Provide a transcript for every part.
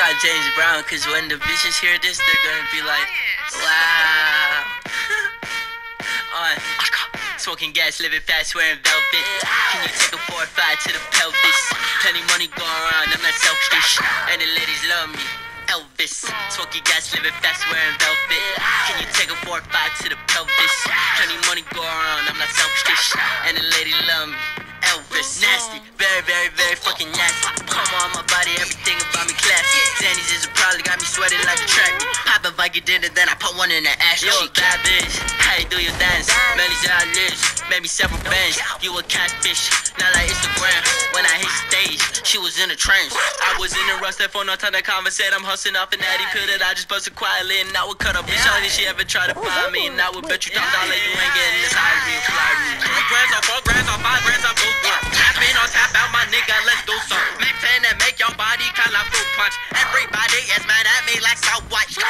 got James Brown, cause when the bitches hear this, they're gonna be like, wow. On. Smoking gas, living fast, wearing velvet. Can you take a four or five to the pelvis? Plenty money going around, I'm not selfish. And the ladies love me. Elvis, smoking gas, living fast, wearing velvet. Can you take a four or five to the pelvis? Plenty money going around, I'm not selfish. And the ladies love me. Elvis, nasty, very, very, very fucking nasty. Come on, my body, everything about me classy. Zannies is a probably got me sweating like a track. Pop a Viking dinner, then I put one in the ash. Yo, bad bitch, how you do your dance? Many's how I live, made me several bands. You a catfish, not like Instagram. When I hit stage, she was in a trance. I was in a rush, that phone, no time to conversate. I'm hustling off an addy pill that I just busted quietly, and I would cut up. Bitch, think she ever try to find me, and I would bet you don't dollar you ain't getting this high me, fly kind of fruit punch. Everybody is mad at me like so white, so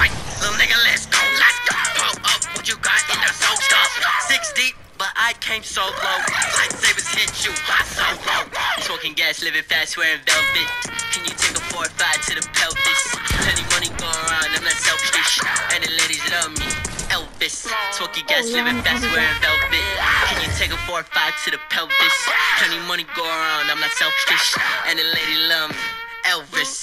white. Little nigga, let's go, let's go. Pull up what you got in the soul stuff. Six deep. But I came so low, lightsabers hit you, hot so low. Smoking gas, living fast, wearing velvet. Can you take a four or five to the pelvis? Plenty money going around, I'm not selfish. And the ladies love me. Elvis, smoking gas, oh, living fast, wearing velvet. Can you take a four or five to the pelvis? Plenty money go around, I'm not selfish. And the lady love me. Elvis.